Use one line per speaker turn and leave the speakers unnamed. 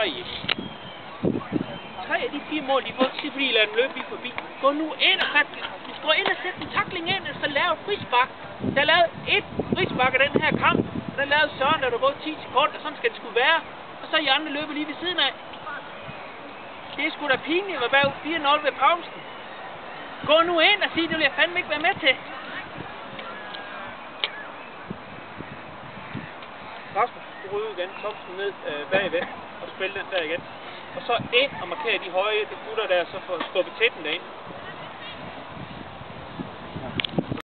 gør I ikke. Tre af de fire mål, de får til, fordi I lader løb lige forbi. Gå nu ind og sæt, gå ind og sæt en takling ind, og så lave et frispark. Der er lavet et frispark af den her kamp, og der lavede Søren, der er gået 10 sekunder, sådan skal det skulle være. Og så er I andre løbet lige ved siden af. Det er sgu da pinligt at være bag 4-0 ved pausen. Gå nu ind og sig, det vil jeg fandme ikke være med til. Rasmus, du ryger igen. Thomsen ned øh, bagved spille den der igen. Og så ind og markere de høje det gutter der, så får skubbet til den derind.